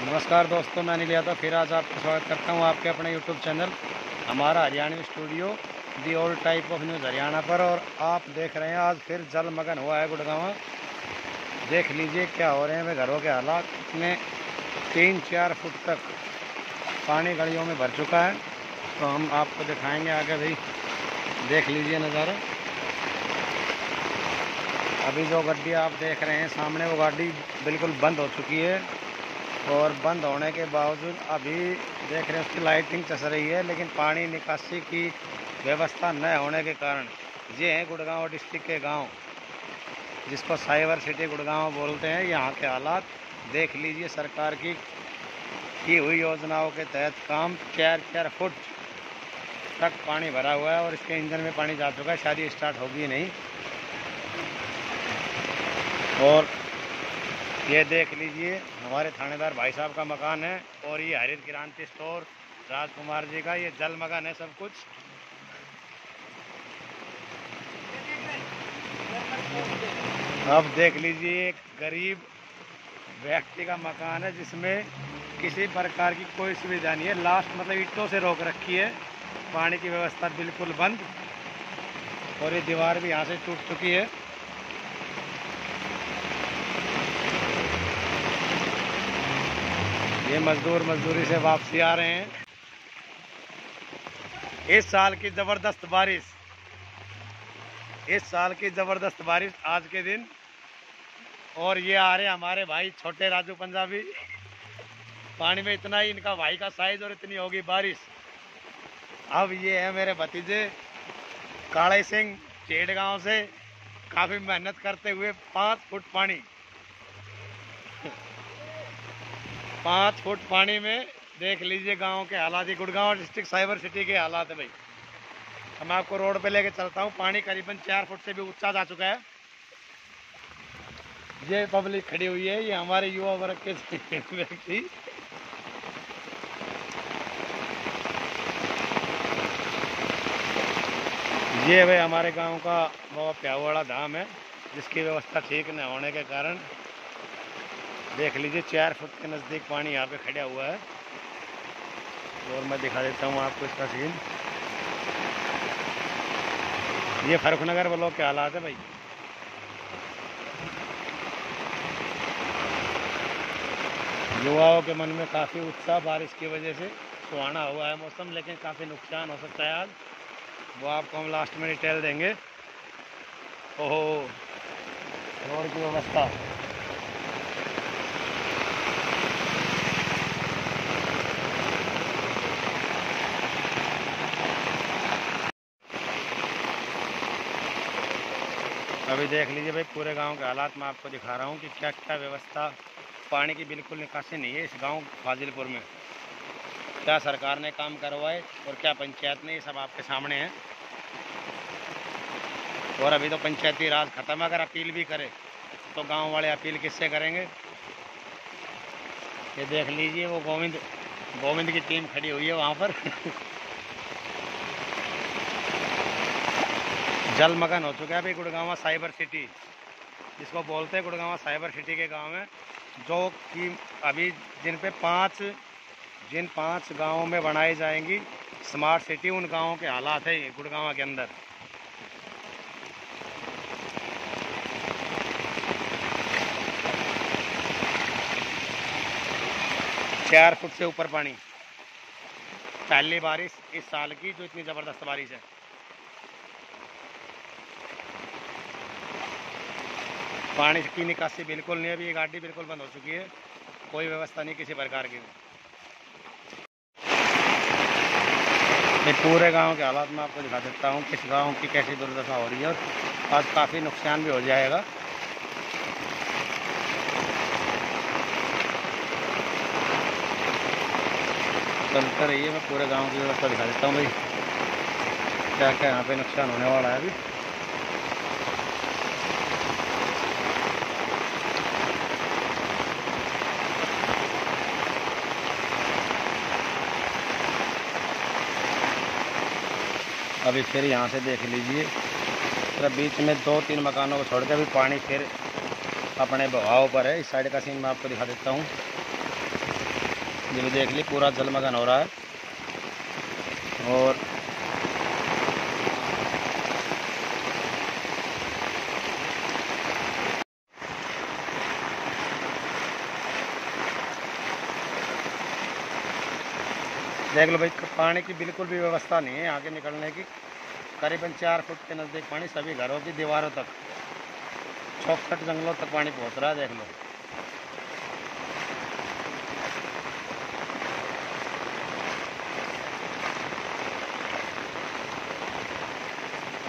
नमस्कार दोस्तों मैंने लिया था फिर आज आपका स्वागत करता हूँ आपके अपने यूट्यूब चैनल, हमारा Haryanvi studio the old type of news Haryana पर, और आप देख रहे हैं आज फिर जलमगन हुआ है गुड़गांव। देख लीजिए क्या हो रहे हैं वे घरों के हालात। इतने तीन चार फुट तक पानी गलियों में भर चुका है। तो हम आपको दिखाएँगे आगे भाई देख लीजिए नज़ारा। अभी जो गड्डी आप देख रहे हैं, सामने वो गाड़ी बिल्कुल बंद हो चुकी है। और बंद होने के बावजूद अभी देख रहे हैं उसकी लाइटिंग चस रही है, लेकिन पानी निकासी की व्यवस्था न होने के कारण, ये हैं गुड़गांव डिस्ट्रिक्ट के गाँव, जिसको साइबर सिटी गुड़गांव बोलते हैं। यहाँ के हालात देख लीजिए सरकार की की हुई योजनाओं के तहत काम, चार चार फुट तक पानी भरा हुआ है और इसके इंजन में पानी जा चुका है शादी स्टार्ट होगी नहीं। और ये देख लीजिए, हमारे थानेदार भाई साहब का मकान है और ये हरित क्रांति स्टोर, राजकुमार जी का ये जल मकान है सब कुछ। अब देख लीजिए, एक गरीब व्यक्ति का मकान है जिसमें किसी प्रकार की कोई सुविधा नहीं है। लास्ट मतलब ईंटों से रोक रखी है। पानी की व्यवस्था बिल्कुल बंद और ये दीवार भी यहाँ से टूट चुकी है। ये मजदूर मजदूरी से वापसी आ रहे हैं। इस साल की ज़बरदस्त बारिश। इस साल की ज़बरदस्त बारिश आज के दिन। और ये आ रहे हमारे भाई छोटे राजू पंजाबी। पानी में इतना ही, इनका भाई का साइज़ और इतनी होगी बारिश। अब ये है मेरे भतीजे, काले सिंह चेड़ गाँव से। काफ़ी मेहनत करते हुए पाँच फुट पानी। पाँच फुट पानी में देख लीजिए गाँव के हालात ही गुड़गांव डिस्ट्रिक्ट साइबर सिटी के हालात है भाई। मैं आपको रोड पे लेके चलता हूँ, पानी करीबन चार फुट से भी ऊँचा जा चुका है। ये पब्लिक खड़ी हुई है, ये हमारे युवा वर्ग के व्यक्ति। ये भाई हमारे गाँव का बाबा प्यावाड़ा धाम है, जिसकी व्यवस्था ठीक न होने के कारण देख लीजिए, चार फुट के नज़दीक पानी यहाँ पे खड़ा हुआ है। और मैं दिखा देता हूँ आपको इसका सीन ये फरुखनगर ब्लॉक के हालात है भाई। युवाओं के मन में काफ़ी उत्साह बारिश की वजह से सुहाना हुआ है मौसम, लेकिन काफ़ी नुकसान हो सकता है आज। वो आपको हम लास्ट में डिटेल देंगे। ओहो रोड की व्यवस्था। अभी देख लीजिए भाई, पूरे गाँव के हालात मैं आपको दिखा रहा हूँ कि क्या क्या व्यवस्था पानी की बिल्कुल निकासी नहीं है इस गाँव फाजिलपुर में। क्या सरकार ने काम करवाए और क्या पंचायत ने, ये सब आपके सामने है। और अभी तो पंचायती राज खत्म अगर अपील भी करे तो गाँव वाले अपील किससे करेंगे? ये देख लीजिए, वो गोविंद गोविंद की टीम खड़ी हुई है वहाँ पर। जलमगन हो चुका है अभी गुड़गावा साइबर सिटी। जिसको बोलते हैं गुड़गावा साइबर सिटी के गाँव में, जो कि अभी जिन पे पाँच, जिन पाँच गाँवों में बनाई जाएँगी स्मार्ट सिटी उन गाँवों के हालात है गुड़गावा के अंदर। चार फुट से ऊपर पानी। पहली बारिश इस साल की, जो इतनी ज़बरदस्त बारिश है। पानी की निकासी बिल्कुल नहीं अभी ये गाड़ी बिल्कुल बंद हो चुकी है। कोई व्यवस्था नहीं किसी प्रकार की। ये पूरे गाँव के हालात में आपको दिखा देता हूँ, किस गाँव की कैसी दुर्दशा हो रही है और आज काफ़ी नुकसान भी हो जाएगा। चलते रहिए मैं पूरे गाँव की व्यवस्था दिखा देता हूँ भाई। क्या क्या यहाँ पे नुकसान होने वाला है अभी। अभी फिर यहाँ से देख लीजिए। बीच में दो तीन मकानों को छोड़ के अभी पानी फिर अपने बहाव पर है। इस साइड का सीन मैं आपको दिखा देता हूँ। जब भी देख ली पूरा जलमगन हो रहा है। और देख लो भाई, पानी की बिल्कुल भी व्यवस्था नहीं है आगे निकलने की। करीबन चार फुट के नज़दीक पानी सभी घरों की दीवारों तक चौखट जंगलों तक पानी पहुँच रहा है, देख लो।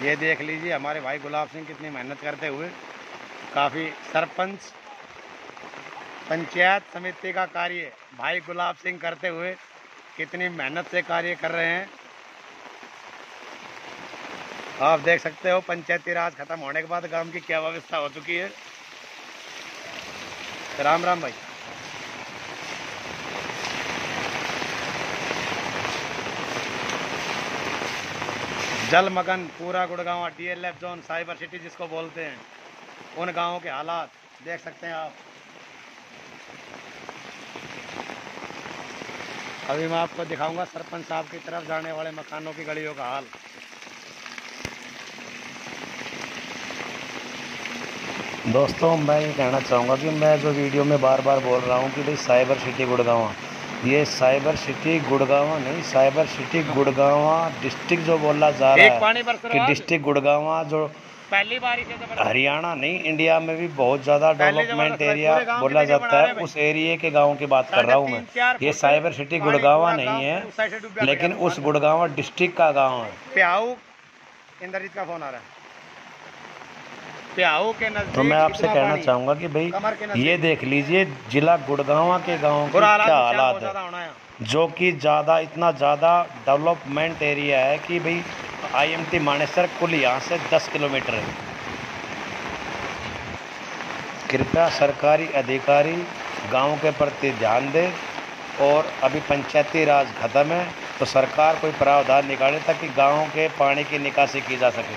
ये देख लीजिए, हमारे भाई गुलाब सिंह कितनी मेहनत करते हुए, काफ़ी सरपंच, पंचायत समिति का कार्य भाई गुलाब सिंह करते हुए कितनी मेहनत से कार्य कर रहे हैं। आप देख सकते हो, पंचायती राज खत्म होने के बाद गाँव की क्या व्यवस्था हो चुकी है। राम राम भाई। जलमगन पूरा Gurgaon DLF zone, cyber city जिसको बोलते हैं, उन गाँवों के हालात देख सकते हैं आप। अभी मैं आपको दिखाऊँगा सरपंच साहब की तरफ़ जाने वाले मकानों की गलियों का हाल। दोस्तों मैं ये कहना चाहूँगा कि मैं जो वीडियो में बार बार बोल रहा हूँ कि भाई साइबर सिटी गुड़गांव। ये साइबर सिटी गुड़गांव नहीं साइबर सिटी गुड़गांव डिस्ट्रिक्ट जो बोला जा रहा है कि डिस्ट्रिक्ट गुड़गांव जो पहली बार हरियाणा नहीं इंडिया में भी बहुत ज़्यादा डेवलपमेंट एरिया बोला जाता है। उस एरिए के गाँव की बात कर रहा हूँ मैं। ये साइबर सिटी गुड़गावा नहीं है लेकिन उस गुड़गावा डिस्ट्रिक्ट का गाँव है। प्याऊ इंद्रजीत का फ़ोन आ रहा है। प्याऊ के तो मैं आपसे कहना चाहूँगा कि भाई ये देख लीजिए जिला गुड़गावा के गाँव के क्या हालात है। जो कि ज़्यादा इतना ज़्यादा डेवलपमेंट एरिया है कि भाई आईएमटी मानेसर कुल यहाँ से 10 किलोमीटर है। कृपया सरकारी अधिकारी गाँव के प्रति ध्यान दें और अभी पंचायती राज खत्म है तो सरकार कोई प्रावधान निकाले ताकि गाँव के पानी की निकासी की जा सके।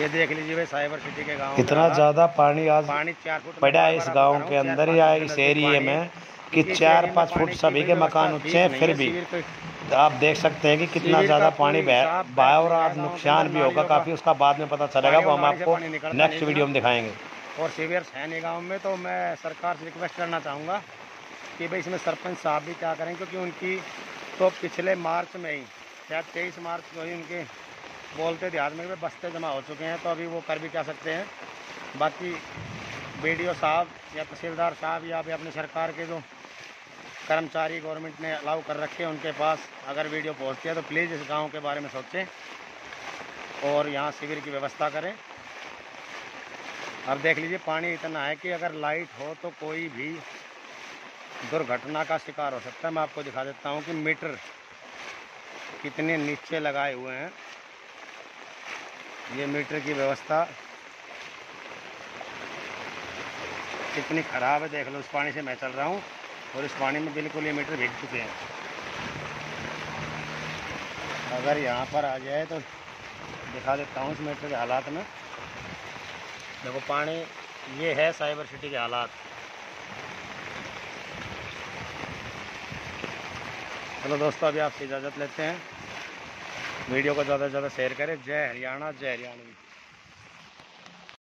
ये देख लीजिए भाई साइबर सिटी के गाँव इतना ज़्यादा पानी आज पानी पड़ा है इस गाँव के अंदर या इस एरिए में? कि चार पाँच फुट सभी के मकान ऊँचे हैं फिर भी। आप देख सकते हैं कि कितना ज़्यादा पानी बह बहा और आज नुकसान भी होगा काफ़ी उसका बाद में पता चलेगा वो हम आपको नेक्स्ट वीडियो में दिखाएँगे। और सीवियर है नहीं गाँव में तो मैं सरकार से रिक्वेस्ट करना चाहूँगा कि भाई इसमें सरपंच साहब भी क्या करें क्योंकि उनकी तो पिछले मार्च में ही शायद तेईस मार्च को ही उनके बोलते देहात में बस्ते जमा हो चुके हैं तो अभी वो कर भी क्या सकते हैं। बाकी बी साहब या तहसीलदार साहब या भी अपनी सरकार के जो कर्मचारी गवर्नमेंट ने अलाउ कर रखे हैं उनके पास। अगर वीडियो पहुँचती है तो प्लीज़ इस गाँव के बारे में सोचें और यहाँ शिविर की व्यवस्था करें। अब देख लीजिए, पानी इतना है कि अगर लाइट हो तो कोई भी दुर्घटना का शिकार हो सकता है। मैं आपको दिखा देता हूँ कि मीटर कितने नीचे लगाए हुए हैं। ये मीटर की व्यवस्था कितनी ख़राब है, देख लो उस पानी से मैं चल रहा हूँ। और इस पानी में बिल्कुल ये मीटर भीग चुके हैं। अगर यहाँ पर आ जाए तो दिखा देता हूँ इस मीटर के हालात में। देखो, पानी ये है साइबर सिटी के हालात। चलो दोस्तों, अभी आपसे इजाज़त लेते हैं। वीडियो को ज़्यादा से ज़्यादा शेयर करें। जय हरियाणा, जय हरियाणवी।